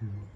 Hehehehe